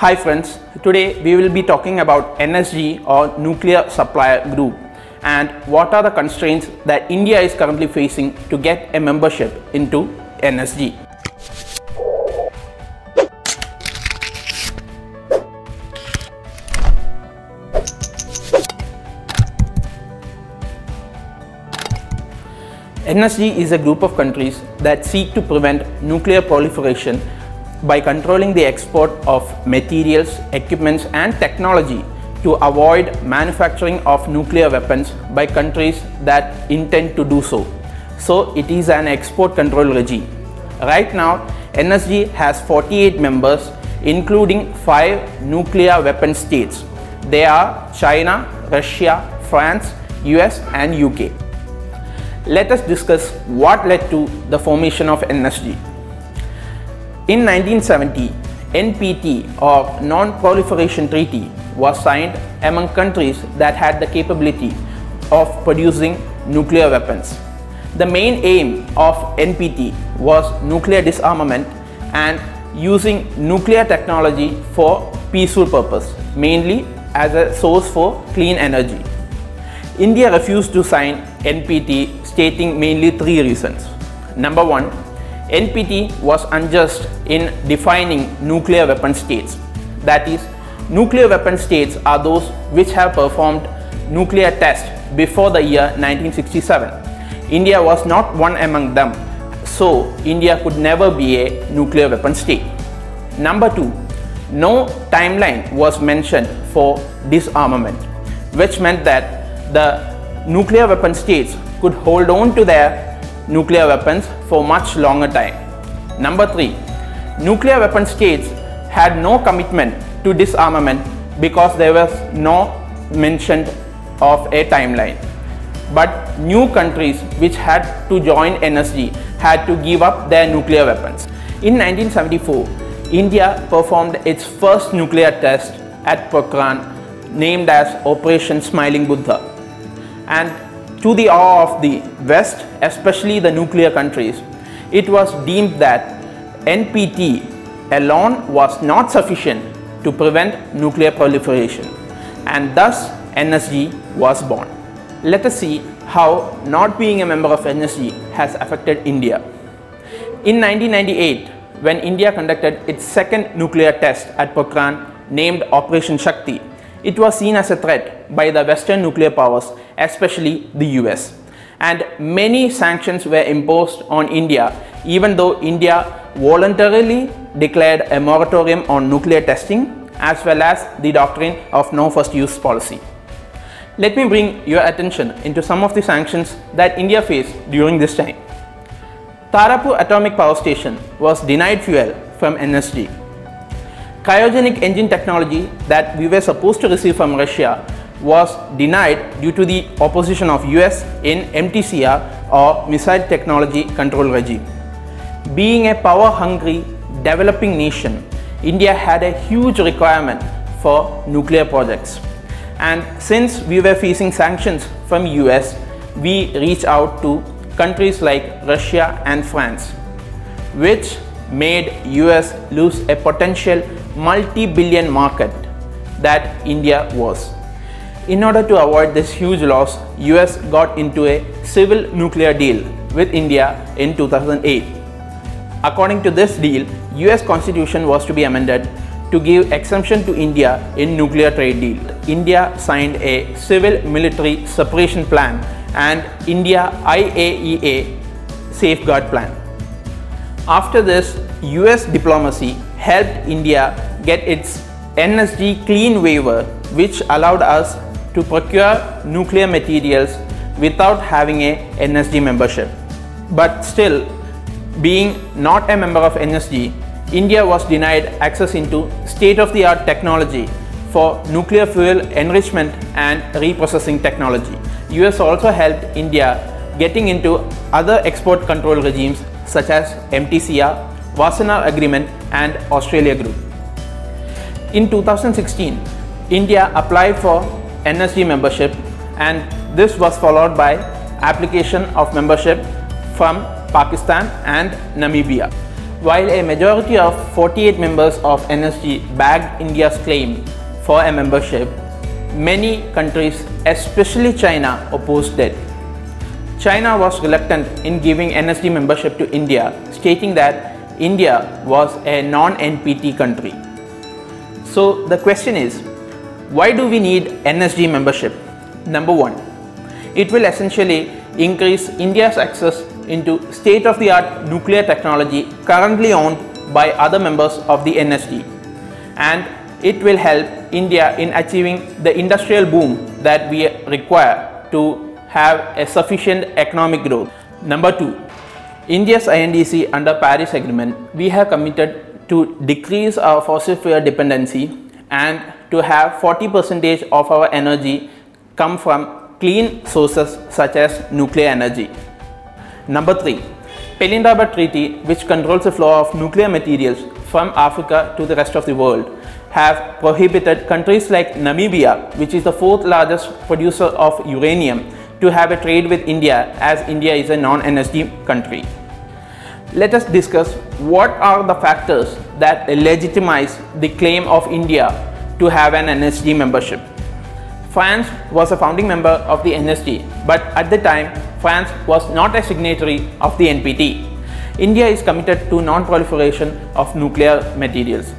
Hi friends, today we will be talking about NSG or Nuclear Supplier Group and what are the constraints that India is currently facing to get a membership into NSG. NSG is a group of countries that seek to prevent nuclear proliferation by controlling the export of materials, equipments and technology to avoid manufacturing of nuclear weapons by countries that intend to do so. So it is an export control regime. Right now NSG has 48 members including 5 nuclear weapon states. They are China, Russia, France, US and UK. Let us discuss what led to the formation of NSG. In 1970, NPT or Non-Proliferation Treaty was signed among countries that had the capability of producing nuclear weapons. The main aim of NPT was nuclear disarmament and using nuclear technology for peaceful purpose, mainly as a source for clean energy. India refused to sign NPT stating mainly three reasons. Number one, NPT was unjust in defining nuclear weapon states. That is, nuclear weapon states are those which have performed nuclear tests before the year 1967. India was not one among them, so India could never be a nuclear weapon state. Number two, no timeline was mentioned for disarmament, which meant that the nuclear weapon states could hold on to their nuclear weapons for much longer time. Number 3. Nuclear weapon states had no commitment to disarmament because there was no mention of a timeline. But new countries which had to join NSG had to give up their nuclear weapons. In 1974, India performed its first nuclear test at Pokhran named as Operation Smiling Buddha. And to the awe of the West, especially the nuclear countries, it was deemed that NPT alone was not sufficient to prevent nuclear proliferation and thus NSG was born. Let us see how not being a member of NSG has affected India. In 1998, when India conducted its second nuclear test at Pokhran named Operation Shakti, it was seen as a threat by the Western nuclear powers, especially the US. And many sanctions were imposed on India, even though India voluntarily declared a moratorium on nuclear testing as well as the doctrine of no first use policy. Let me bring your attention into some of the sanctions that India faced during this time. Tarapur Atomic Power Station was denied fuel from NSG Cryogenic engine technology that we were supposed to receive from Russia was denied due to the opposition of US in MTCR or Missile Technology Control Regime. Being a power-hungry developing nation, India had a huge requirement for nuclear projects. And since we were facing sanctions from US, we reached out to countries like Russia and France, which made US lose a potential multi-billion market that India was. In order to avoid this huge loss, US got into a civil nuclear deal with India in 2008. According to this deal, US constitution was to be amended to give exemption to India in nuclear trade deal. India signed a civil military separation plan and India IAEA safeguard plan. After this, US diplomacy helped India get its NSG clean waiver which allowed us to procure nuclear materials without having a NSG membership. But still, being not a member of NSG, India was denied access into state-of-the-art technology for nuclear fuel enrichment and reprocessing technology. US also helped India getting into other export control regimes such as MTCR, Wassenaar Agreement and Australia Group. In 2016, India applied for NSG membership and this was followed by application of membership from Pakistan and Namibia. While a majority of 48 members of NSG backed India's claim for a membership, many countries, especially China, opposed it. China was reluctant in giving NSG membership to India, stating that India was a non-NPT country. So the question is, why do we need NSG membership? Number one, it will essentially increase India's access into state-of-the-art nuclear technology currently owned by other members of the NSG. And it will help India in achieving the industrial boom that we require to have a sufficient economic growth. Number two, India's INDC under Paris Agreement, we have committed to decrease our fossil fuel dependency and to have 40 percent of our energy come from clean sources such as nuclear energy. Number 3. Pelindaba Treaty which controls the flow of nuclear materials from Africa to the rest of the world have prohibited countries like Namibia which is the fourth largest producer of uranium to have a trade with India as India is a non-NSG country. Let us discuss what are the factors that legitimize the claim of India to have an NSG membership. France was a founding member of the NSG, but at the time, France was not a signatory of the NPT. India is committed to non-proliferation of nuclear materials,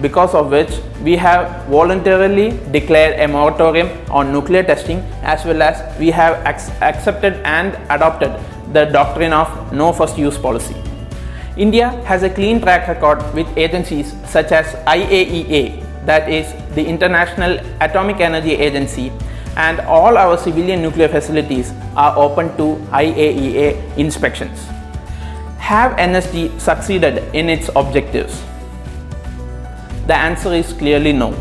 because of which we have voluntarily declared a moratorium on nuclear testing as well as we have accepted and adopted the doctrine of no first use policy. India has a clean track record with agencies such as IAEA that is the International Atomic Energy Agency and all our civilian nuclear facilities are open to IAEA inspections. Have NSG succeeded in its objectives? The answer is clearly no.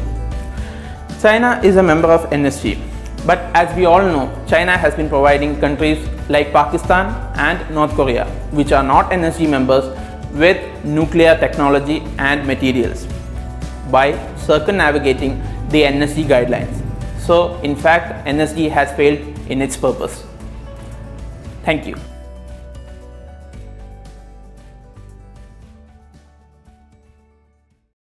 China is a member of NSG, but as we all know, China has been providing countries like Pakistan and North Korea, which are not NSG members, with nuclear technology and materials by circumnavigating the NSG guidelines. So in fact, NSG has failed in its purpose. Thank you.